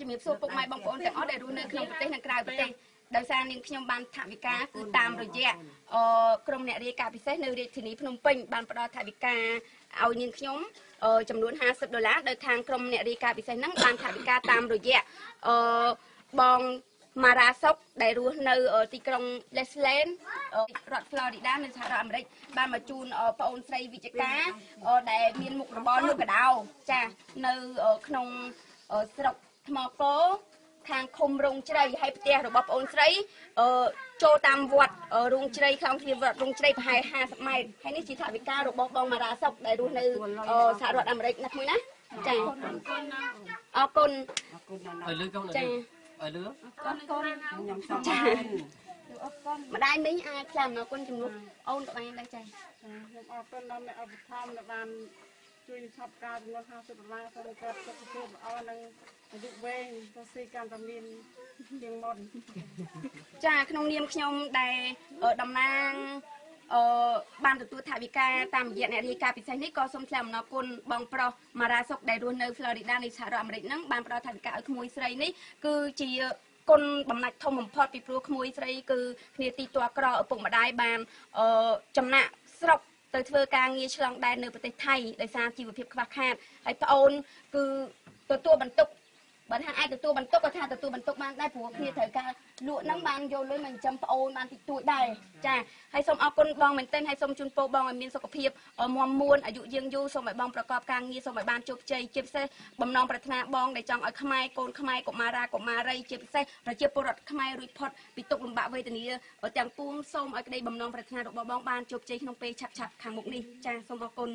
ជំរាបសួរពុកម៉ែបងប្អូនទាំងអស់ដែលរស់នៅក្នុងប្រទេសនិងក្រៅប្រទេសដោយសារនាងខ្ញុំបានថវិកាគឺតាមរយៈអឺក្រុមអ្នករាយការណ៍ពិសេសនៅរាជធានីភ្នំពេញបានផ្ដល់ថវិកាឲ្យនាងខ្ញុំអឺចំនួន50ដុល្លារដោយខាងក្រុមអ្នករាយការណ៍ពិសេសហ្នឹងបានថវិកាតាមរយៈអឺបងម៉ារ៉ាសុកដែលរស់នៅទីក្រុង Lesland រដ្ឋ Florida នៅសហរដ្ឋអាមេរិកបានមកជូនប្អូនស្រីវិជ្ជការដែលមានមុខរបរនៅកដោចានៅក្នុងស្រុក ថ្មកោខាងឃុំរងជ្រៃហើយផ្ទះរបស់ប្អូនស្រីអឺចូលតាមវត្តរងជ្រៃខាងទ្វារវត្តរងជ្រៃប្រហែល50ម៉ែត្រហើយនេះជាថវិការបស់បងម៉ារ៉ាសុកដែលរស់នៅសហរដ្ឋអាមេរិកណាមួយណាចាអរគុណឲ្យលឺកូនចាឲ្យលឺខ្ញុំសុំបានម្ដាយមីងអាចចាំអរគុណជំនួសអូនក៏បានដែរចាខ្ញុំអរគុណដល់អ្នកឧបត្ថម្ភដែលបាន ជួយថបការចំនួន50ដុល្លារសូមកើតសុខភាពល្អនិងអាយុវែងទៅស៊ីកាន់តែមានជាងមុនចាក្នុងនាមខ្ញុំដែលតំណាងអឺបានទទួលថវិកាតាមរយៈអ្នករាយការណ៍ពិសេសនេះក៏សូមថ្លែងអំណរគុណបងប្រុសម៉ារ៉ាសុកដែលរស់នៅ Florida នៃសហរដ្ឋអាមេរិកហ្នឹងបានផ្ដល់ថវិកាឲ្យក្មួយស្រីនេះគឺជាគុណបំណាច់ធំបំផុតពីព្រោះក្មួយស្រីគឺគ្នាទីទាល់ក្រឪពុកម្ដាយបានអឺចំណាក់ស្រុក ទៅធ្វើការងារឆ្លងដែននៅប្រទេសថៃដោយសារជីវភាពខ្វះខាតហើយប្អូនគឺទទួលបន្ទុក បើថាអាចទទួលបន្ទុកក៏ថាទទួលបន្ទុកបានដែរព្រោះគ្នាត្រូវការលក់ហ្នឹងបានយកលុយមកចិញ្ចឹមប្អូនបានតិចតួចដែរចាហើយសូមអរគុណបងមែនទែនហើយសូមជូនពរបងឲ្យមានសុខភាពមាំមួនអាយុយឺនយូរសូមឲ្យបងប្រកបការងារសូមឲ្យបានជោគជ័យជាពិសេសបំណងប្រាថ្នាបងដែលចង់ឲ្យខ្មែរកូនខ្មែរកុមារាកុមារីជាពិសេសប្រជាពលរដ្ឋខ្មែររួចផុតពីទុក្ខលំបាកវេទនាទាំងពួងសូមឲ្យក្តីបំណងប្រាថ្នារបស់បងបានជោគជ័យក្នុងពេលឆាប់ៗខាងមុខនេះចាសូមអរគុណ